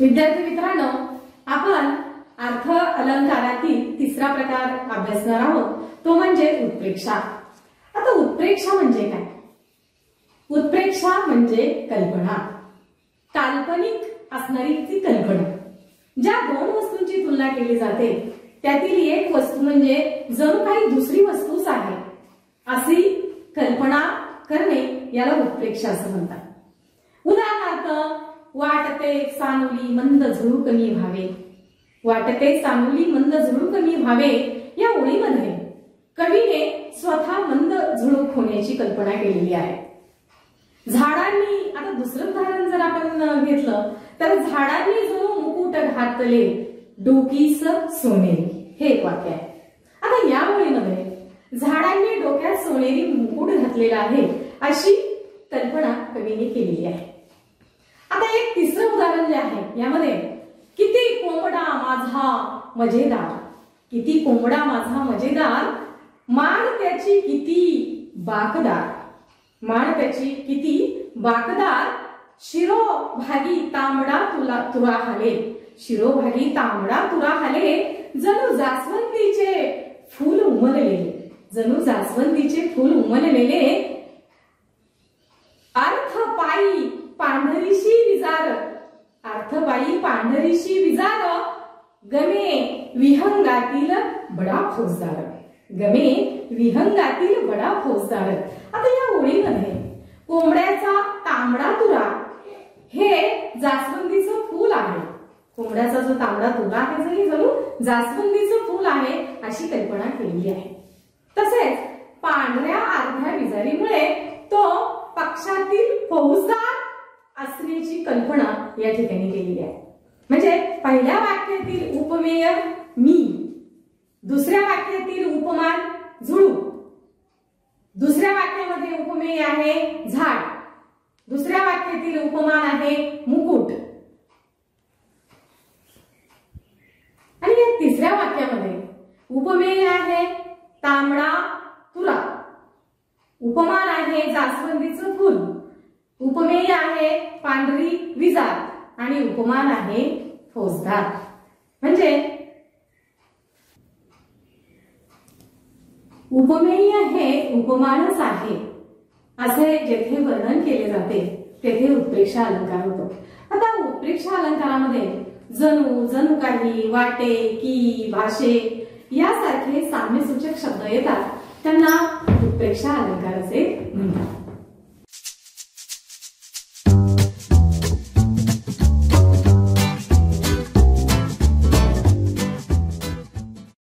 विद्यार्थी मित्रांनो आपण अर्थ अलंकारातील तिसरा प्रकार अभ्यासणार आहोत. तो म्हणजे उत्प्रेक्षा. आता उत्प्रेक्षा म्हणजे काय? उत्प्रेक्षा म्हणजे कल्पना. काल्पनिक असणारी ती कल्पना. ज्या दोन वस्तूंची तुलना केली जाते त्यातील एक वस्तू म्हणजे जणू काही दुसरी वस्तूच आहे. अशी कल्पना करणे याला उत्प्रेक्षा असं म्हणतात. वाटते सानुली मंद झुळू कमी व्हावे. वाटते सानुली मंद झुळू कमी व्हावे या ओळीमध्ये कवीने स्वतः मंद झुळूक होण्याची कल्पना केलेली आहे. झाडांनी आता दुसरं उदाहरण जर आपण घेतलं तर झाडांनी जो मुकुट घातले डोकीस सोनेरी हे एक वाक्य आहे. आता या ओळीमध्ये झाडांनी डोक्यात सोनेरी मुकुट घातलेला आहे अशी कल्पना कवीने केलेली आहे. आता एक तिसरं उदाहरण जे आहे यामध्ये किती कोंबडा माझा मजेदार किती कोंबडा माझा मजेदार मान त्याची किती बाकदार मान त्याची किती बाकदार शिरोभागी तांबडा तुला तुरा हाले शिरोभागी तांबडा तुरा हाले जणू जास्वंदीचे फूल उमललेले जणू जास्वंदीचे फूल उमललेले अर्थ पायी पांढरीशी विजार. अर्थबाई पांढरीशी विजार. गमे विहंगातील बडा फौजदार. गमे विहंगातील बडा फौजदार. आता या ओळीमध्ये कोंबड्याचा तांबडा तुरा हे जास्वंदीचं फूल आहे. कोंबड्याचा जो तांबडा तुरा आहे जरी जणू जास्वंदीचं फूल आहे अशी कल्पना केलेली आहे. तसेच पांढऱ्या अर्ध्या विजारीमुळे तो पक्षातील फौजदार असण्याची कल्पना या ठिकाणी केलेली आहे. म्हणजे पहिल्या वाक्यातील उपमेय मी दुसऱ्या वाक्यातील उपमान झुळू दुसऱ्या वाक्यामध्ये उपमेय आहे झाड दुसऱ्या वाक्यातील उपमान आहे मुकुट. आणि या तिसऱ्या वाक्यामध्ये उपमेय आहे तांबडा तुरा उपमान आहे जास्वंदीचं फुल. उपमेय आहे पांढरी विजार आणि उपमान आहे फौजदार. म्हणजे उपमेय हे उपमानच आहे. असे जेथे वर्णन केले जाते तेथे उत्प्रेक्षा अलंकार होतो. आता उत्प्रेक्षा अलंकारामध्ये जणू जणू काही वाटे की भाषे यासारखे साम्यसूचक शब्द येतात. त्यांना उत्प्रेक्षा अलंकार असे